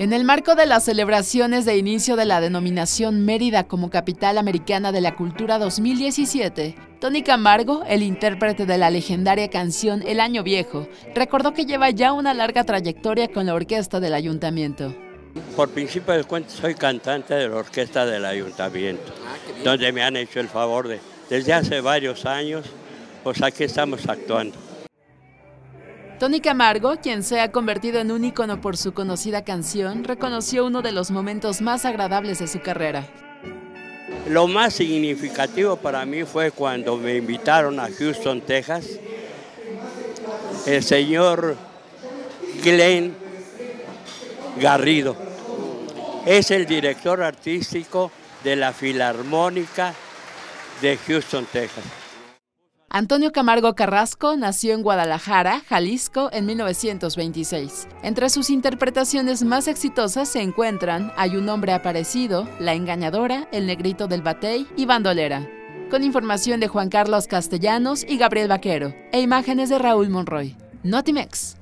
En el marco de las celebraciones de inicio de la denominación Mérida como Capital Americana de la Cultura 2017, Tony Camargo, el intérprete de la legendaria canción El Año Viejo, recordó que lleva ya una larga trayectoria con la orquesta del ayuntamiento. Por principio de cuentas soy cantante de la orquesta del ayuntamiento, donde me han hecho el favor de, desde hace varios años, pues aquí estamos actuando. Tony Camargo, quien se ha convertido en un ícono por su conocida canción, reconoció uno de los momentos más agradables de su carrera. Lo más significativo para mí fue cuando me invitaron a Houston, Texas. El señor Glenn Garrido es el director artístico de la Filarmónica de Houston, Texas. Antonio Camargo Carrasco nació en Guadalajara, Jalisco, en 1926. Entre sus interpretaciones más exitosas se encuentran Hay un hombre aparecido, La engañadora, El negrito del batey y Bandolera. Con información de Juan Carlos Castellanos y Gabriel Vaquero, e imágenes de Raúl Monroy. Notimex.